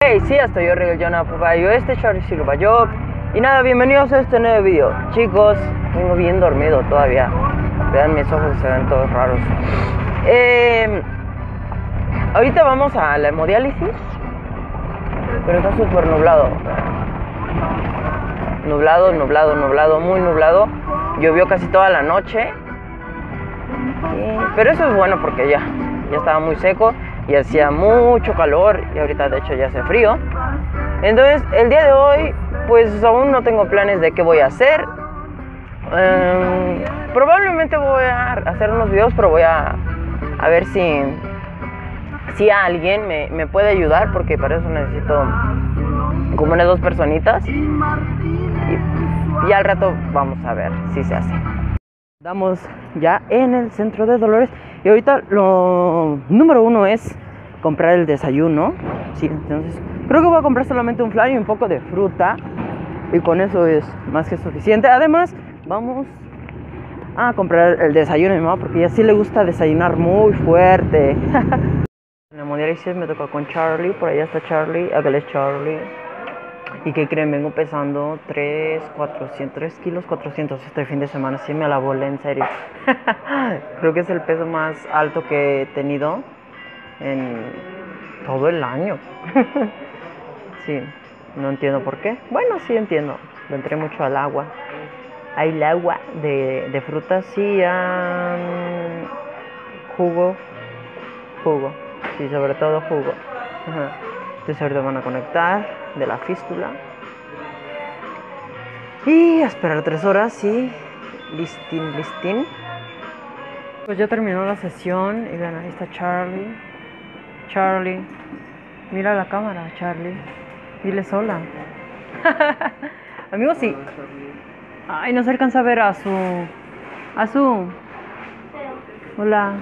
Hey, sí, hasta yo, Regal Jonah Papayo, este es Charlie Silvayoc. Y nada, bienvenidos a este nuevo video. Chicos, vengo bien dormido todavía. Vean mis ojos, se ven todos raros. Eh, ahorita vamos a la hemodiálisis. Pero está súper nublado. Nublado, nublado, nublado, muy nublado. Llovió casi toda la noche. Pero eso es bueno porque ya, ya estaba muy seco y hacía mucho calor y ahorita de hecho ya hace frío. Entonces el día de hoy pues aún no tengo planes de qué voy a hacer. Em, probablemente voy a hacer unos videos pero voy a, a ver si, si alguien me, me puede ayudar porque para eso necesito como unas dos personitas. Y, al rato vamos a ver si se hace. Estamos ya en el centro de Dolores y ahorita lo número uno es comprar el desayuno. Sí, entonces creo que voy a comprar solamente un flan y un poco de fruta y con eso es más que suficiente. Además, vamos a comprar el desayuno de mi mamá porque ella sí le gusta desayunar muy fuerte. En la hemodiálisis me tocó con Charlie, por allá está Charlie, aquel es Charlie. ¿Y qué creen? Vengo pesando 3, 400, 3 kilos 400 este fin de semana. Sí me la volé, en serio. Creo que es el peso más alto que he tenido en todo el año. sí, no entiendo por qué. Bueno, sí entiendo. Le entré mucho al agua. Hay el agua de, de frutas, sí, ah, jugo, jugo. Sí, sobre todo jugo. Entonces ahorita van a conectar de la fístula. Y a esperar tres horas y listín, listín. Pues ya terminó la sesión y vean, ahí está Charlie. Charlie. Mira la cámara, Charlie. Dile sola. Amigos, sí. Ay, no se alcanza a ver a su. A su. Hola.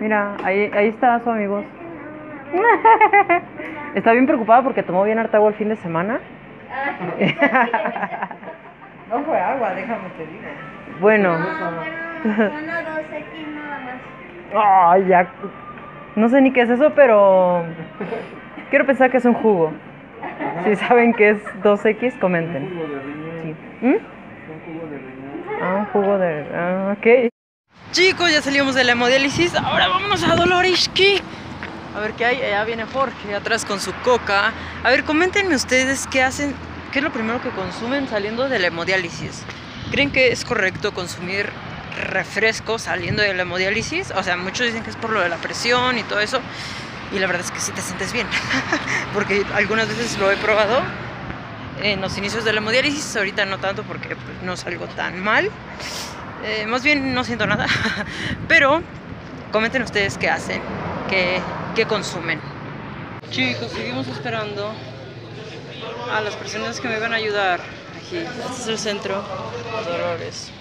Mira, ahí, ahí está su amigos. Está bien preocupada porque tomó bien harta agua el fin de semana. No fue agua, déjame te digo. Bueno, Ah, bueno, una, dos, aquí nada más. ay, ya. No sé ni qué es eso, pero quiero pensar que es un jugo. Si saben que es 2X, comenten. Sí. ¿Mm? Ah, un jugo de. Ah, ok. Chicos, ya salimos de la hemodiálisis. Ahora vámonos a Doloriski. A ver qué hay. Allá viene Jorge atrás con su coca. A ver, coméntenme ustedes qué hacen. ¿Qué es lo primero que consumen saliendo de la hemodiálisis? ¿Creen que es correcto consumir refresco saliendo de la hemodiálisis? O sea, muchos dicen que es por lo de la presión y todo eso. Y la verdad es que sí te sientes bien. porque algunas veces lo he probado en los inicios de la hemodiálisis. Ahorita no tanto porque pues, no salgo tan mal. Eh, más bien no siento nada. Pero comenten ustedes qué hacen, qué, qué consumen. Chicos, seguimos esperando a las personas que me van a ayudar. Aquí, este es el centro Dolores.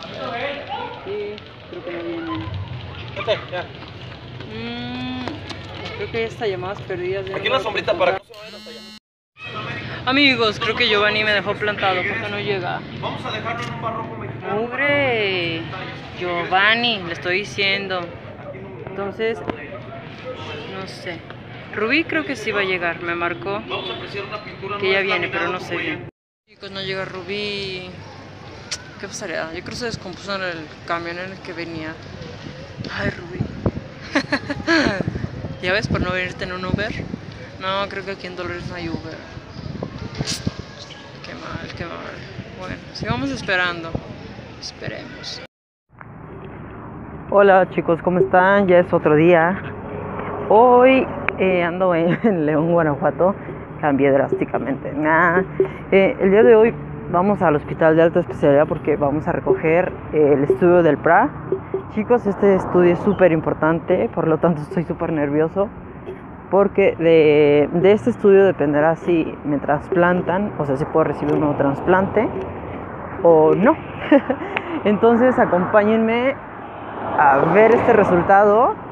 Y creo que no vienen. Mm, creo que hay hasta llamadas perdidas. de Aquí una sombrita para que no se vayan hasta allá. Amigos, creo que Giovanni me dejó plantado porque no llega. Vamos a dejarlo en un barroco mexicano. Pobre Giovanni, le estoy diciendo. Entonces, no sé. Rubí creo que sí va a llegar, me marcó Vamos a apreciar una pintura que ya viene, pero no sé bien. Chicos, no llega Rubí. ¿Qué pasaría? Yo creo que se descompuso en el camión en el que venía. Ay, Rubí. ¿Ya ves por no venirte en un Uber? No, creo que aquí en Dolores no hay Uber. Qué mal, qué mal. Bueno, sigamos esperando. Esperemos. Hola chicos, ¿cómo están? Ya es otro día. Hoy eh, ando en León, Guanajuato. Cambié drásticamente. Nah. Eh, el día de hoy vamos al hospital de alta especialidad porque vamos a recoger eh, el estudio del PRA. Chicos, este estudio es súper importante, por lo tanto estoy súper nervioso. Porque de, de este estudio dependerá si me trasplantan, o sea, si puedo recibir un nuevo trasplante o no. Entonces acompáñenme a ver este resultado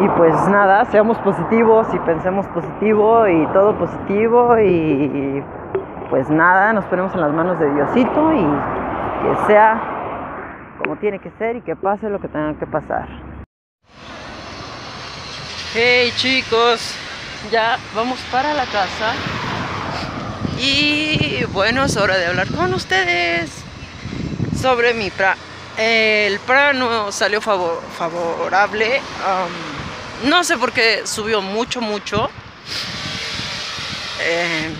y pues nada, seamos positivos y pensemos positivo y todo positivo y pues nada, nos ponemos en las manos de Diosito y, que sea como tiene que ser y que pase lo que tenga que pasar. Hey chicos, ya vamos para la casa. Y bueno, es hora de hablar con ustedes sobre mi pra. El pra no salió favor- favorable. am, no sé por qué subió mucho, mucho. Eh,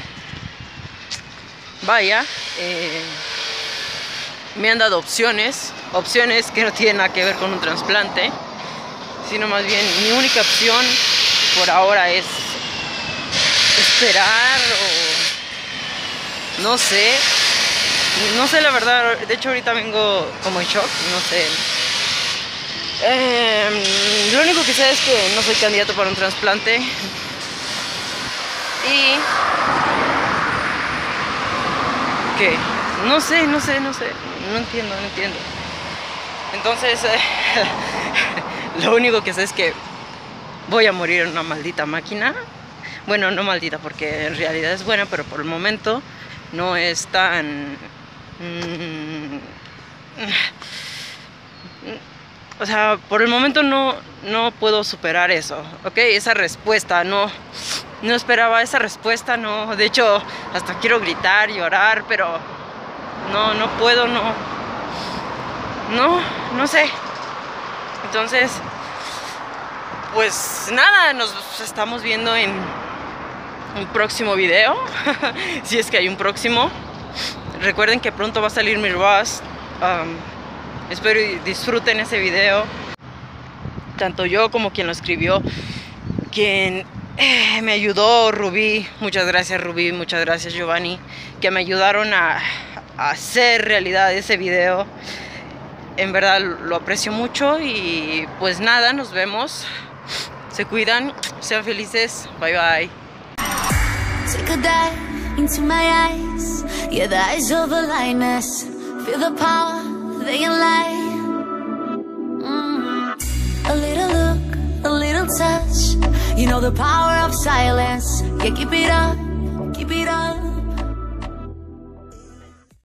vaya, eh, me han dado opciones, opciones que no tienen nada que ver con un trasplante, sino más bien mi única opción por ahora es esperar o no sé, no sé la verdad, de hecho ahorita vengo como en shock, no sé. Eh, lo único que sé es que no soy candidato para un trasplante y que no sé, no sé, no sé, no entiendo, no entiendo. Entonces, lo único que sé es que voy a morir en una maldita máquina. Bueno, no maldita porque en realidad es buena, pero por el momento no es tan... mm, o sea, por el momento no, no puedo superar eso, ¿ok? Esa respuesta, no, no esperaba esa respuesta, no. De hecho, hasta quiero gritar, llorar, pero no, no puedo, no. No, no sé. Entonces, pues nada, nos estamos viendo en un próximo video, si es que hay un próximo. Recuerden que pronto va a salir mi Rust. um, espero disfruten ese video. Tanto yo como quien lo escribió, quien eh, me ayudó, Rubí. Muchas gracias, Rubí. Muchas gracias, Giovanni. Que me ayudaron a, hacer realidad ese video. En verdad lo aprecio mucho y pues nada, nos vemos. Se cuidan, sean felices. Bye bye. Take a into my eyes. Feel the power, can lie. Mm. A little look, a little touch. You know the power of silence. Yeah, keep it up, keep it up.